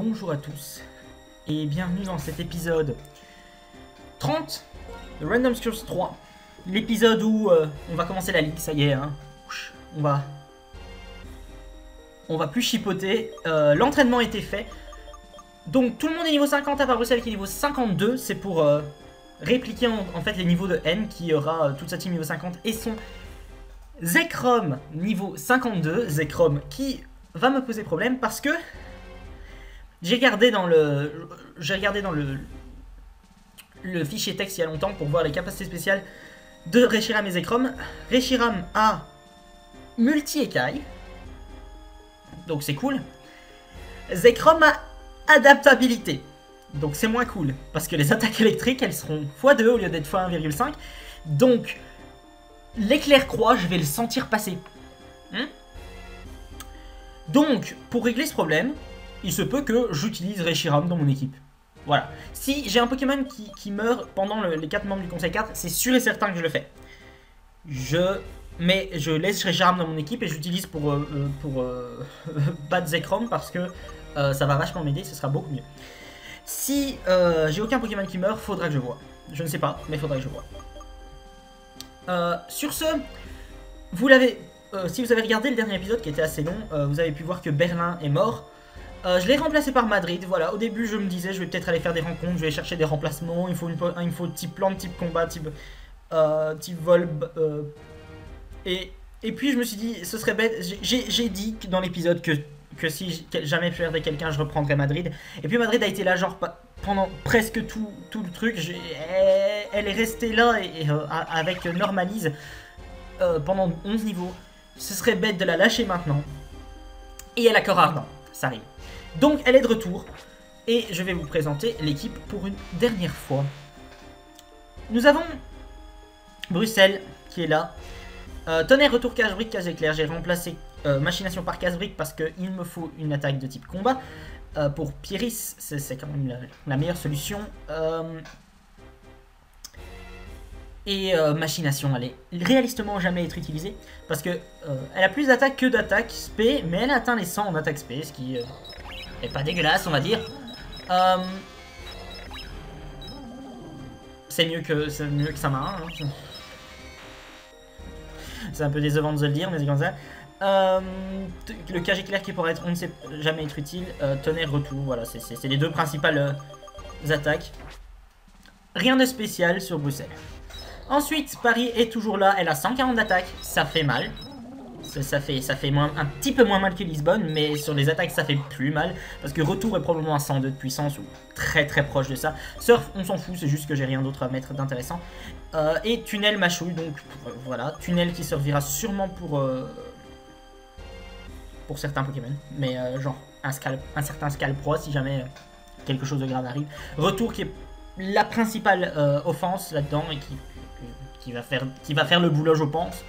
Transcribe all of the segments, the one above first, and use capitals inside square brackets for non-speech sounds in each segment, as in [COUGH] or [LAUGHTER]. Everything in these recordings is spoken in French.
bonjour à tous et bienvenue dans cet épisode 30 de Random Scores 3. L'épisode où euh, on va commencer la ligue, ça y est, hein. on va on va plus chipoter. Euh, L'entraînement était fait. Donc tout le monde est niveau 50 à part Bruxelles qui est niveau 52. C'est pour euh, répliquer en, en, fait les niveaux de N qui aura euh, toute sa team niveau 50 et son Zekrom niveau 52. Zekrom qui va me poser problème parce que j'ai regardé dans le j'ai dans le le fichier texte il y a longtemps pour voir les capacités spéciales de Reshiram et Zekrom. Reshiram a multi-écaille, donc c'est cool. Zekrom a adaptabilité, donc c'est moins cool, parce que les attaques électriques, elles seront x2 au lieu d'être x1,5. Donc, l'éclair croix, je vais le sentir passer. Hmm? Donc, pour régler ce problème, il se peut que j'utilise Reshiram dans mon équipe. Voilà. Si j'ai un Pokémon qui, meurt pendant le, les 4 membres du Conseil 4, c'est sûr et certain que je le fais. Je... Mais je laisse Reshiram dans mon équipe et j'utilise pour, euh, pour euh, [LAUGHS] Zekrom parce que euh, ça va vachement m'aider, ce sera beaucoup mieux. Si euh, j'ai aucun Pokémon qui meurt, faudra que je vois. Je ne sais pas, mais faudra que je vois. Euh, sur ce, vous l'avez... si vous avez regardé le dernier épisode qui était assez long, vous avez pu voir que Berlin est mort. Euh, je l'ai remplacé par Madrid, voilà, au début je me disais je vais peut-être aller faire des rencontres, je vais chercher des remplacements, il faut, une, il faut type plan, type combat, type, euh, type vol, euh, et, et puis je me suis dit ce serait bête, j'ai dit dans l'épisode que, que si jamais je perdais quelqu'un je reprendrais Madrid, et puis Madrid a été là genre pendant presque tout, tout le truc, elle, elle, est restée là et, et avec Normalise pendant 11 niveaux, ce serait bête de la lâcher maintenant, et elle a corps ardent, ça arrive. Donc elle est de retour et je vais vous présenter l'équipe pour une dernière fois. Nous avons Bruxelles qui est là. Euh, tonnerre, retour, cache-brique, cage éclair. J'ai remplacé euh, machination par casse-brique parce qu'il me faut une attaque de type combat. Euh, pour Pieris, c'est quand même la, la, meilleure solution. Euh, et machination, elle est réalistement jamais être utilisée parce que elle a plus d'attaque que d'attaque SP, mais elle atteint les 100 en attaque SP, ce qui et pas dégueulasse, on va dire. Euh... C'est mieux que c'est mieux que Samara. Hein. C'est un peu décevant de le dire, mais c'est comme ça. Euh, le cage éclair qui pourrait être, on ne sait jamais être utile. Euh, tonnerre retour, voilà, c'est les deux principales euh, attaques. Rien de spécial sur Bruxelles. Ensuite, Paris est toujours là, elle a 140 d'attaque, ça fait mal. Ça, fait, ça fait un petit peu moins mal que Lisbonne, mais sur les attaques ça fait plus mal, parce que Retour est probablement à 102 de puissance, ou très très proche de ça. Surf, on s'en fout, c'est juste que j'ai rien d'autre à mettre d'intéressant. Euh, et Tunnel Machouille, donc euh, voilà, Tunnel qui servira sûrement pour, euh, pour certains Pokémon, mais genre un, scalp, un certain Scalpro si jamais quelque chose de grave arrive. Retour qui est la principale offense là-dedans, et qui, qui, va faire, le boulot je pense.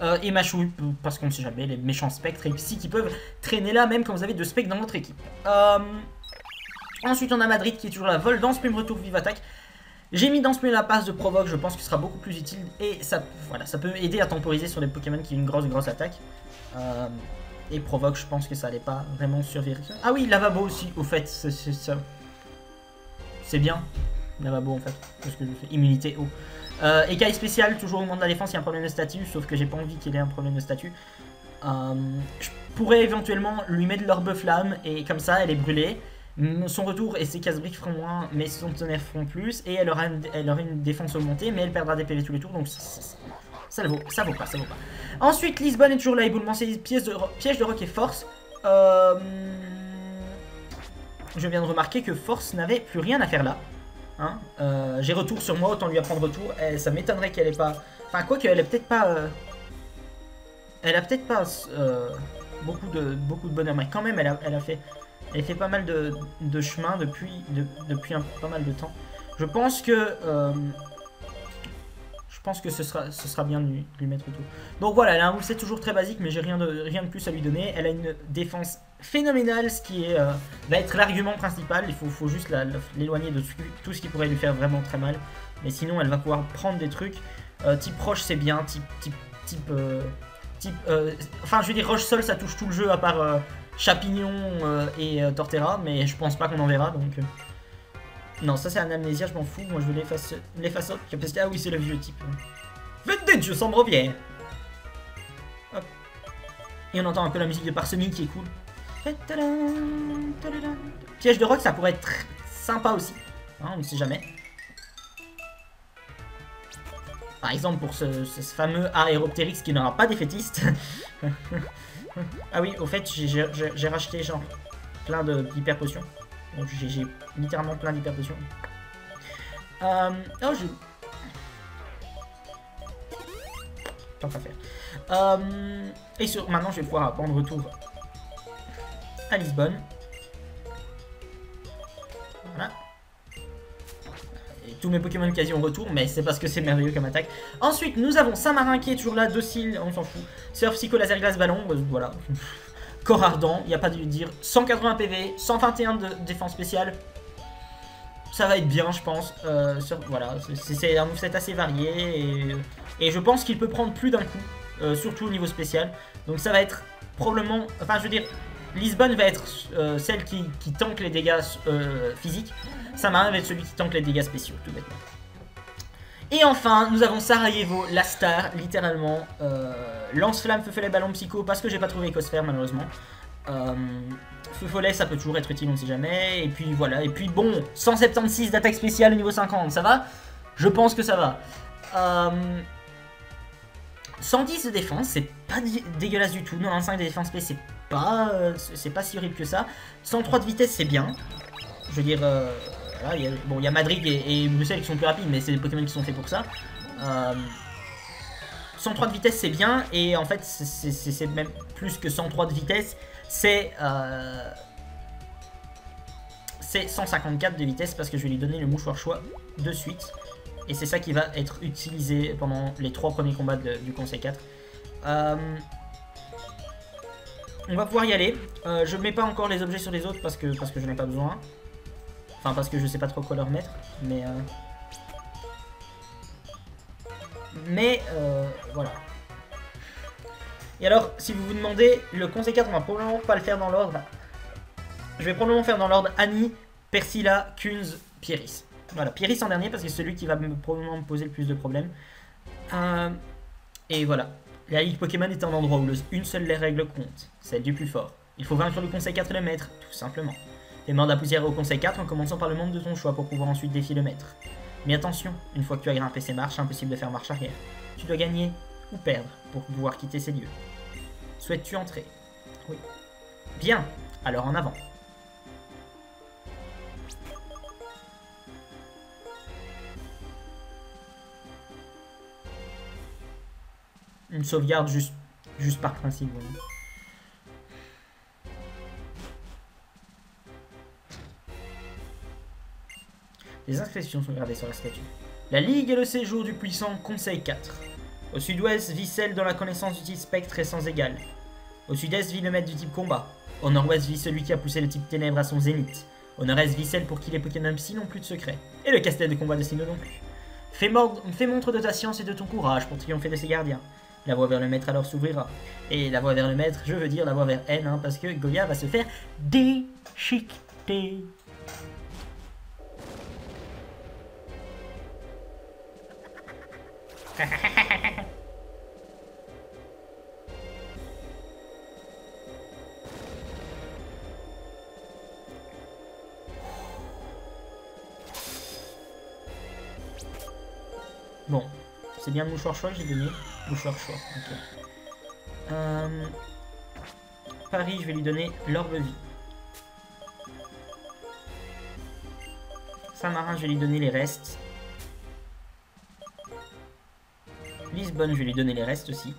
Euh, et Machouille, parce qu'on ne sait jamais, les méchants spectres et psy qui peuvent traîner là, même quand vous avez deux spectres dans votre équipe. Euh, ensuite, on a Madrid qui est toujours la vol, danse, plume, retour, vive attaque. J'ai mis dans ce la passe de provoque, je pense que ce sera beaucoup plus utile et ça, voilà, ça peut aider à temporiser sur les Pokémon qui ont une grosse grosse attaque. Euh, et provoque, je pense que ça allait pas vraiment survivre. Ah oui, lavabo aussi, au fait, c'est ça. C'est bien, lavabo en fait, parce que je immunité haut. Euh, écaille spéciale, toujours au moment de la défense, il y a un problème de statut, sauf que j'ai pas envie qu'il ait un problème de statut. Euh, je pourrais éventuellement lui mettre l'orbe flamme, et comme ça, elle est brûlée. Son retour et ses casse-briques feront moins, mais son tonnerre feront plus, et elle aura, une, défense augmentée, mais elle perdra des PV tous les tours, donc ça, ça, vaut, ça vaut pas, ça vaut pas. Ensuite, Lisbonne est toujours là, éboulement, c'est piège de, piège de rock et force. Euh, je viens de remarquer que force n'avait plus rien à faire là. Hein? Euh, J'ai retour sur moi, autant lui apprendre retour. Et ça m'étonnerait qu'elle ait pas... Enfin, quoi qu'elle ait peut-être pas... Euh... Elle a peut-être pas euh, beaucoup, de, beaucoup de bonheur, mais quand même, elle a, fait, elle a fait pas mal de, chemin depuis, de, depuis un, pas mal de temps. Je pense que... Je pense que ce sera, ce sera bien de lui, mettre tout. Donc voilà, elle a un moveset toujours très basique, mais j'ai rien de, rien de plus à lui donner. Elle a une défense phénoménale, ce qui est, euh, va être l'argument principal. Il faut, faut juste l'éloigner de tout ce qui pourrait lui faire vraiment très mal. Mais sinon, elle va pouvoir prendre des trucs. Euh, type proche, c'est bien. Type, type, type, euh, type... euh, enfin, je veux dire, Roche-Sol, ça touche tout le jeu à part Chapignon et Torterra, mais je pense pas qu'on en verra, donc... Non, ça c'est un amnésia, je m'en fous. Moi, je veux l'effacer. Parce ah oui, c'est le vieux type. Venez, je semble bien. Hop. Et on entend un peu la musique de Parsemi qui est cool. Piège de rock, ça pourrait être sympa aussi. Hein, on ne sait jamais. Par exemple, pour ce, fameux Aéroptérix qui n'aura pas d'effétiste. [LAUGHS] ah oui, au fait, j'ai- racheté genre plein de- d'hyper potions. J'ai littéralement plein d'hyper potions. Euh, oh, j'ai... Tant qu'à faire. Euh, et sur, maintenant, je vais pouvoir prendre retour à Lisbonne. Voilà. Et tous mes Pokémon quasi en retour, mais c'est parce que c'est merveilleux comme attaque. Ensuite, nous avons Saint-Marin qui est toujours là, docile, on s'en fout. Surf, Psycho, Laser, Glace, Ballon, euh, voilà. Corps ardent, il n'y a pas de dire. 180 PV, 121 de défense spéciale. Ça va être bien, je pense. Euh, voilà, c'est- un moveset assez varié et, je pense qu'il peut prendre plus d'un coup, euh, surtout au niveau spécial. Donc ça va être probablement, enfin je veux dire, Lisbonne va être euh, celle qui, qui les dégâts physiques. Samarin va être celui qui tank les dégâts spéciaux, tout bêtement. Et enfin, nous avons Sarajevo, la star, littéralement. Euh, Lance-flamme, feu follet, ballon psycho, parce que j'ai pas trouvé Ecosphère malheureusement. Euh, feu follet, ça peut toujours être utile, on sait jamais. Et puis voilà, et puis bon, 176 d'attaque spéciale au niveau 50, ça va? Je pense que ça va. Euh, 110 de défense, c'est pas dégueulasse du tout. 95 de défense c'est pas, euh, c'est pas si horrible que ça. 103 de vitesse, c'est bien. Je veux dire, euh, bon, il y a Madrid et, Bruxelles qui sont plus rapides, mais c'est des Pokémon qui sont faits pour ça. Euh, 103 de vitesse, c'est bien, et en fait, c'est- même plus que 103 de vitesse, c'est euh, c'est 154 de vitesse parce que je vais lui donner le mouchoir choix de suite. Et c'est ça qui va être utilisé pendant les trois premiers combats du Conseil 4. Euh, on va pouvoir y aller. Euh, je mets pas encore les objets sur les autres parce que, parce que je pas besoin. Enfin, parce que je sais pas trop quoi leur mettre. Mais... euh, Mais, euh, voilà. Et alors, si vous vous demandez, le Conseil 4, on va probablement pas le faire dans l'ordre. Je vais probablement faire dans l'ordre Annie, Persila, Kunz, Pieris. Voilà, Pieris en dernier parce que c'est celui qui va me, probablement me poser le plus de problèmes. Euh, et voilà. La Ligue Pokémon est un endroit où une seule règle compte, celle du plus fort. Il faut vaincre le Conseil 4 et le Maître, tout simplement. Demande à poussière au Conseil 4 en commençant par le membre de ton choix pour pouvoir ensuite défier le Maître. Mais attention, une fois que tu as grimpé ces marches, impossible de faire marche arrière. Tu dois gagner ou perdre pour pouvoir quitter ces lieux. Souhaites-tu entrer? Oui. Bien, alors en avant. Une sauvegarde juste, juste par principe. voilà. Les inscriptions sont gravées sur la statue. La Ligue et le séjour du puissant Conseil 4. Au sud-ouest vit celle dont la connaissance du type spectre est sans égal. Au sud-est vit le maître du type combat. Au nord-ouest vit celui qui a poussé le type ténèbres à son zénith. Au nord-est vit celle pour qui les Pokémon Psy n'ont plus de secret. Et le casse-tête de combat de Sino non plus. Fais montre de ta science et de ton courage pour triompher de ses gardiens. La voie vers le maître alors s'ouvrira. Et la voie vers le maître, je veux dire la voie vers N, hein, parce que Goya va se faire déchiqueter. [LAUGHS] Bon, c'est bien mouchoir choix que j'ai donné. Mouchoir choix, ok. Euh, Paris, je vais lui donner l'orbe vie. Saint-Marin, je vais lui donner les restes. Je vais lui donner les restes aussi.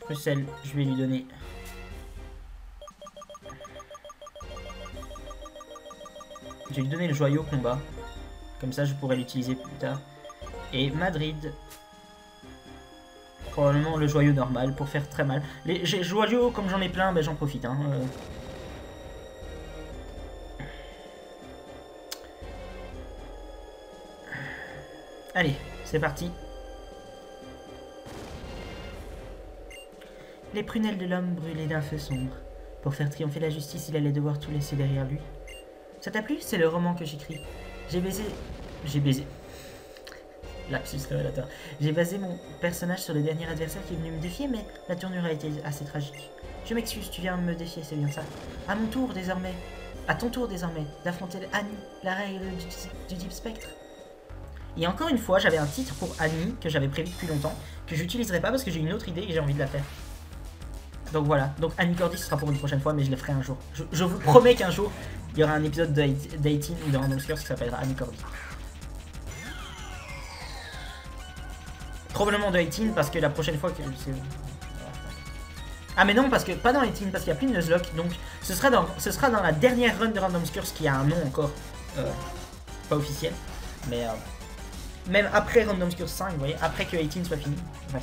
Bruxelles, je vais lui donner... Je vais lui donner le joyau combat. Comme ça, je pourrais l'utiliser plus tard. Et Madrid. Probablement le joyau normal pour faire très mal. Les joyaux, comme j'en ai plein, ben, j'en profite. Hein. euh. Allez, c'est parti. Les prunelles de l'homme brûlées d'un feu sombre. Pour faire triompher la justice, il allait devoir tout laisser derrière lui. Ça t'a plu? C'est le roman que j'écris. J'ai baisé... J'ai baisé. Lapsus révélateur. J'ai basé mon personnage sur le dernier adversaire qui est venu me défier, mais la tournure a été assez tragique. Je m'excuse, tu viens me défier, c'est bien ça. À mon tour, désormais. À ton tour, désormais, d'affronter Annie, la règle du, du Deep Spectre. Et encore une fois, j'avais un titre pour Annie que j'avais prévu depuis longtemps, que j'utiliserai pas parce que j'ai une autre idée et j'ai envie de la faire. Donc voilà, donc Annie Cordy ce sera pour une prochaine fois, mais je le ferai un jour. Je, vous promets qu'un jour, il y aura un épisode de 18 ou de Random Scores qui s'appellera Annie Cordy. Probablement de 18 parce que la prochaine fois que. Ah mais non, parce que pas dans 18 parce qu'il n'y a plus de Nuzlocke, donc ce sera, dans, ce sera dans la dernière run de Random Scores qui a un nom encore euh, pas officiel, mais... Euh, même après Random Scores 5, vous voyez, après que 18 soit fini. Bref.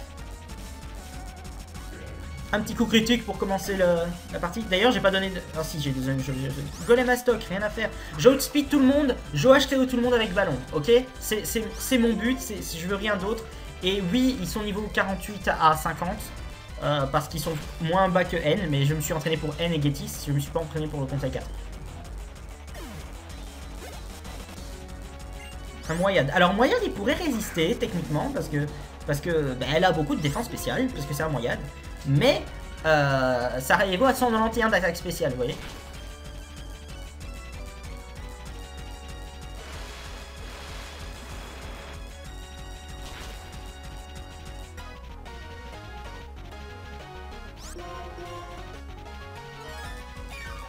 Un petit coup critique pour commencer la partie. D'ailleurs, j'ai pas donné de... Ah si, j'ai des Golem à stock, rien à faire. J'outspeed tout le monde, je HTO tout le monde avec ballon, ok? C'est mon but, je veux rien d'autre. Et oui, ils sont niveau 48 à 50. Euh, parce qu'ils sont moins bas que N, mais je me suis entraîné pour N et Getis, je me suis pas entraîné pour le Conseil 4. Moyade. Alors Moyade, il pourrait résister techniquement, parce que parce que ben, elle a beaucoup de défense spéciale, parce que c'est un Moyade. Mais euh, Sarajevo a 191 d'attaque spéciale, vous voyez.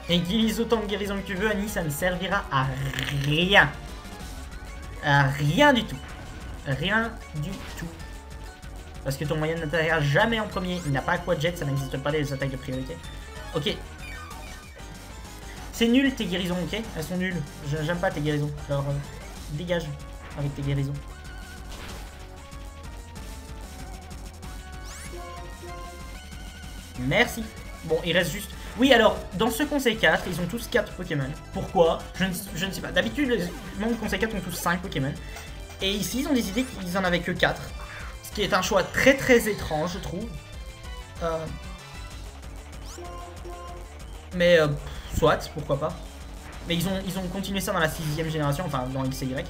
Et utilise autant de guérison que tu veux, Annie, ça ne servira à rien. À rien du tout. Rien du tout. Parce que ton moyen n'atterrira jamais en premier. Il n'a pas quoi jet, ça n'existe pas des attaques de priorité. Ok. C'est nul tes guérisons, ok? Elles sont nulles. J'aime pas tes guérisons. Alors, euh, dégage avec tes guérisons. Merci. Bon, il reste juste... Oui, alors, dans ce conseil 4, ils ont tous 4 Pokémon. Pourquoi? Je ne, sais pas. D'habitude, les membres du conseil 4 ont tous 5 Pokémon. Et ici, ils ont décidé qu'ils en avaient que 4. Ce qui est un choix très très étrange, je trouve. Euh... Mais, euh, soit, pourquoi pas. Mais ils ont, ils ont continué ça dans la sixième génération, enfin dans X et Y.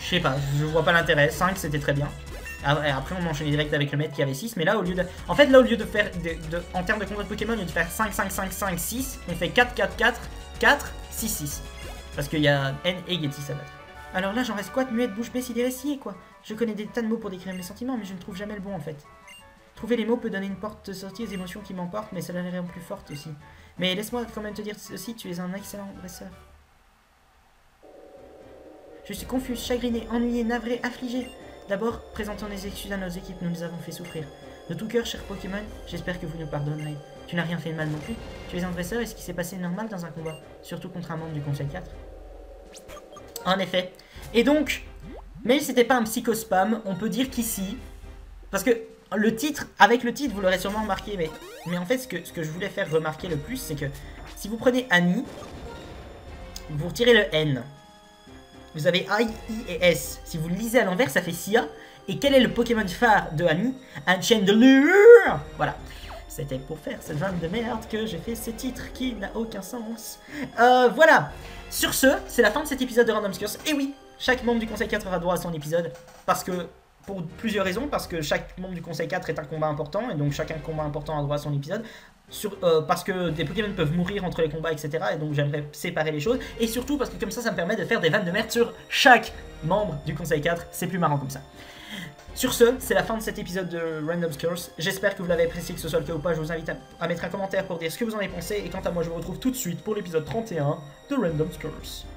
Je sais pas, je vois pas l'intérêt. 5 c'était très bien. Après on enchaînait direct avec le maître qui avait 6, mais là au lieu de... En fait là au lieu de faire, de, en termes de combat de Pokémon, au lieu de faire 5, 5, 5, 5, 6, on fait 4, 4, 4, 4, 6, 6. Parce qu'il y a N et Getty à battre. Alors là j'en reste quoi Muette, bouche bée, sidérée, quoi? Je connais des tas de mots pour décrire mes sentiments, mais je ne trouve jamais le bon en fait. Trouver les mots peut donner une porte de sortie aux émotions qui m'emportent, mais cela les rend plus fortes aussi. Mais laisse-moi quand même te dire ceci, tu es un excellent dresseur. Je suis confus, chagriné, ennuyé, navré, affligé. D'abord, présentons des excuses à nos équipes, nous les avons fait souffrir. De tout cœur, cher Pokémon, j'espère que vous nous pardonnerez. Tu n'as rien fait de mal non plus. Tu es un dresseur et ce qui s'est passé normal dans un combat, surtout contre un membre du Conseil 4. En effet. Et donc, même si c'était pas un psychospam, on peut dire qu'ici, parce que le titre, avec le titre, vous l'aurez sûrement remarqué, mais, mais en fait, ce que, ce que je voulais faire remarquer le plus, c'est que si vous prenez Annie, vous retirez le N. Vous avez I, I et S. Si vous le lisez à l'envers, ça fait Sia. Et quel est le Pokémon phare de Annie? Un chaîne de lure Voilà. C'était pour faire cette vanne de merde que j'ai fait ce titre qui n'a aucun sens. Euh, voilà. Sur ce, c'est la fin de cet épisode de Random Scores. Et oui, chaque membre du Conseil 4 aura droit à son épisode. Parce que, pour plusieurs raisons, parce que chaque membre du Conseil 4 est un combat important. Et donc chacun combat important a droit à son épisode. Euh, parce que des Pokémon peuvent mourir entre les combats, etc. Et donc j'aimerais séparer les choses. Et surtout parce que comme ça, ça me permet de faire des vannes de merde sur chaque membre du Conseil 4. C'est plus marrant comme ça. Sur ce, c'est la fin de cet épisode de Random Scores. J'espère que vous l'avez apprécié, que ce soit le cas ou pas. Je vous invite à, mettre un commentaire pour dire ce que vous en avez pensé. Et quant à moi, je vous retrouve tout de suite pour l'épisode 31 de Random Scores.